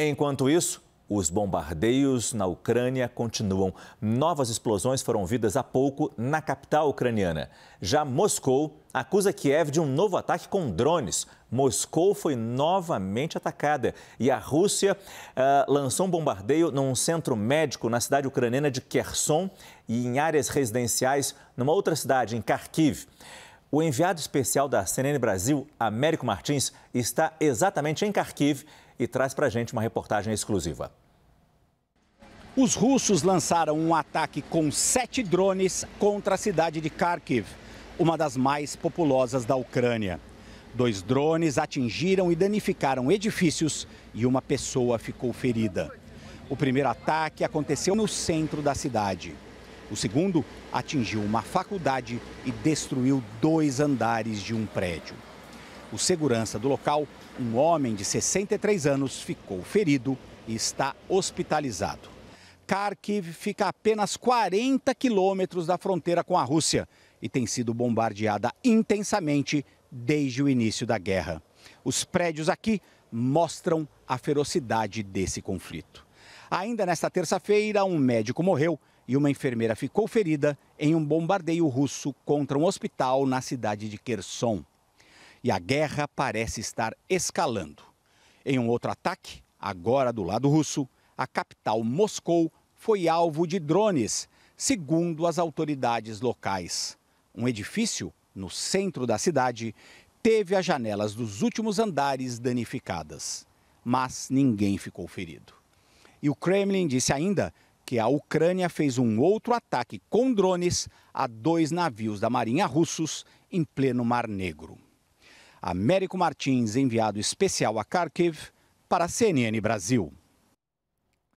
Enquanto isso, os bombardeios na Ucrânia continuam. Novas explosões foram ouvidas há pouco na capital ucraniana. Já Moscou acusa Kiev de um novo ataque com drones. Moscou foi novamente atacada e a Rússia uh, lançou um bombardeio num centro médico na cidade ucraniana de Kherson e em áreas residenciais numa outra cidade, em Kharkiv. O enviado especial da CNN Brasil, Américo Martins, está exatamente em Kharkiv e traz para a gente uma reportagem exclusiva. Os russos lançaram um ataque com sete drones contra a cidade de Kharkiv, uma das mais populosas da Ucrânia. Dois drones atingiram e danificaram edifícios e uma pessoa ficou ferida. O primeiro ataque aconteceu no centro da cidade. O segundo atingiu uma faculdade e destruiu dois andares de um prédio. O segurança do local, um homem de 63 anos, ficou ferido e está hospitalizado. Kharkiv fica a apenas 40 quilômetros da fronteira com a Rússia e tem sido bombardeada intensamente desde o início da guerra. Os prédios aqui mostram a ferocidade desse conflito. Ainda nesta terça-feira, um médico morreu e uma enfermeira ficou ferida em um bombardeio russo contra um hospital na cidade de Kherson. E a guerra parece estar escalando. Em um outro ataque, agora do lado russo, a capital Moscou foi alvo de drones, segundo as autoridades locais. Um edifício no centro da cidade teve as janelas dos últimos andares danificadas, mas ninguém ficou ferido. E o Kremlin disse ainda que a Ucrânia fez um outro ataque com drones a dois navios da Marinha russos em pleno Mar Negro. Américo Martins, enviado especial a Kharkiv, para a CNN Brasil.